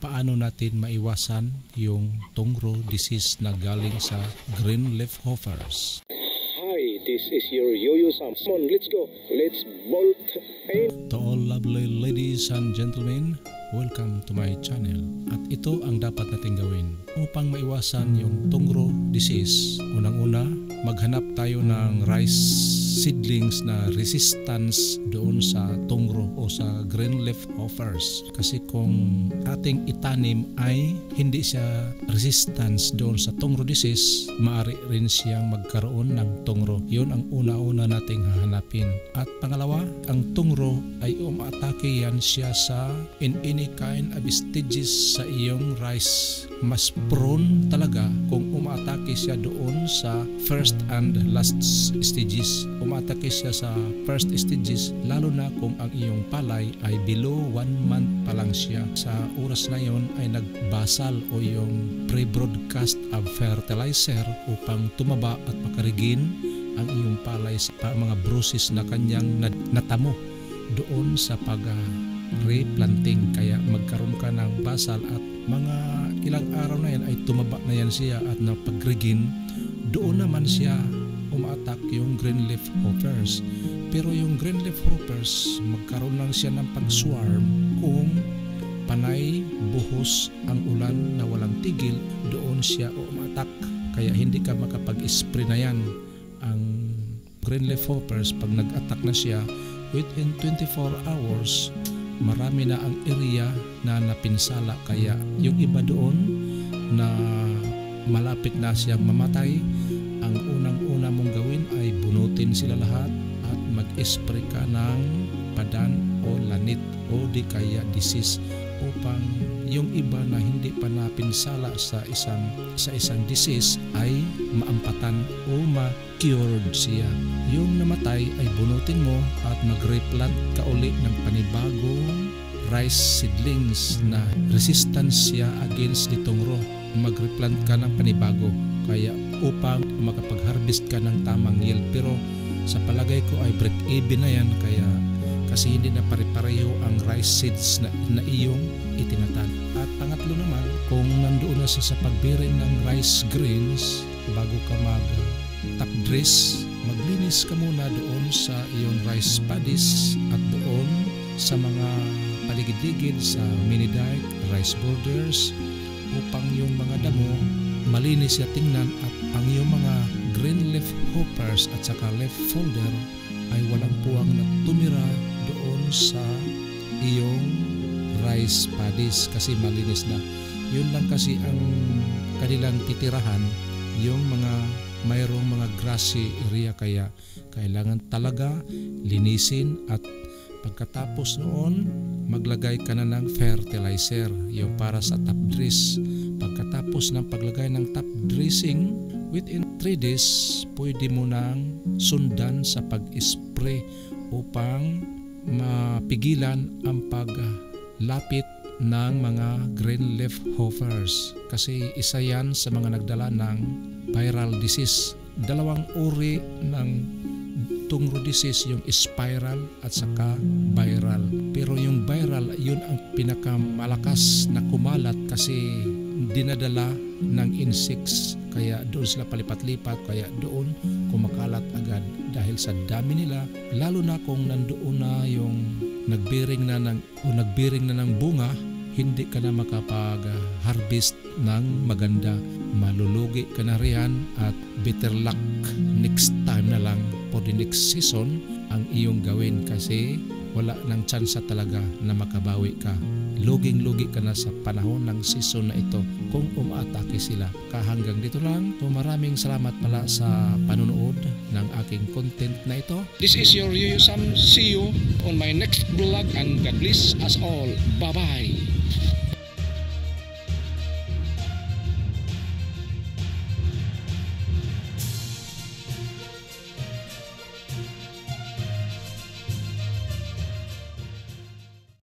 paano natin maiwasan yung tongro disease na galing sa green leaf hoppers. Hi, this is your Yo-Yo Sam. Come on, let's go. Let's bolt. To all lovely ladies and gentlemen, welcome to my channel. At ito ang dapat natin gawin upang maiwasan yung tongro disease. Unang-una, maghanap tayo ng rice seedlings na resistance doon sa tongro o sa green leaf offers. Kasi kung ating itanim ay hindi siya resistance doon sa tongro disease, maaari rin siyang magkaroon ng tongro. Yun ang una-una nating hahanapin. At pangalawa, ang tongro ay umatake yan siya sa in any kind of stages sa iyong rice mas prone talaga kung umatake siya doon sa first and last stages. Umatake siya sa first stages lalo na kung ang iyong palay ay below 1 month pa lang siya. Sa oras na yon ay nagbasal o yung pre-broadcast of fertilizer upang tumaba at makarigin ang iyong palay sa mga bruises na kanyang natamo doon sa pag replanting. Kaya magkaroon ka ng basal at mga ilang araw na yan ay tumaba na yan siya at napagrigin. Doon naman siya umaatak yung green leaf hoppers. Pero yung green leaf hoppers magkaroon lang siya ng pag-swarm kung panay buhos ang ulan na walang tigil doon siya umaatak. Kaya hindi ka makapag-spray na yan. Ang green leaf hoppers pag nag-attack na siya within 24 hours marami na ang area na napinsala. Kaya yung iba doon na malapit na siyang mamatay ang unang-una mong gawin ay bunutin sila lahat at mag-spray ka ng padan o lanit o di kaya disease upang yung iba na hindi pa napinsala sa isang sa isang disease ay maampatan o ma-cured siya. Yung namatay ay bunutin mo at mag-replant ka uli ng panibagong rice seedlings na resistance siya against nitong raw. Mag-replant ka ng panibago kaya upang makapag-harvest ka ng tamang yield pero sa palagay ko ay break even na yan kaya kasi hindi na pare-pareho ang rice seeds na, na iyong itinatan. At pangatlo naman, kung nandoon na sa, sa pagbiring ng rice grains bago ka mag top dress, maglinis ka muna doon sa iyong rice paddies at doon sa mga paligid-ligid sa mini dike, rice borders upang yung mga damo malinis siya tingnan at ang iyong mga green leaf hoppers at saka leaf folder ay walang puwang na tumira doon sa iyong rice paddies kasi malinis na. Yun lang kasi ang kanilang titirahan yung mga mayroong mga grassy area kaya kailangan talaga linisin at pagkatapos noon maglagay ka na ng fertilizer yung para sa top dress pagkatapos ng paglagay ng top dressing within 3 days pwede mo nang sundan sa pag-spray upang mapigilan ang paglapit ng mga green leaf hoppers kasi isa yan sa mga nagdala ng viral disease. Dalawang uri ng tungro disease yung spiral at saka viral. Pero yung viral, yun ang pinakamalakas na kumalat kasi dinadala ng insects kaya doon sila palipat-lipat kaya doon kumakalat agad dahil sa dami nila lalo na kung nandoon na yung nagbiring na ng o nagbiring na ng bunga hindi ka na makapag-harvest ng maganda. Malulugi ka na riyan at better luck. Next time na lang for the next season ang iyong gawin kasi wala nang tsansa talaga na makabawi ka luging-lugi ka na sa panahon ng season na ito kung umaatake sila. Kahanggang dito lang, so maraming salamat pala sa panonood ng aking content na ito. This is your Yo-Yo Sam. See you on my next vlog and God bless us all. Bye-bye.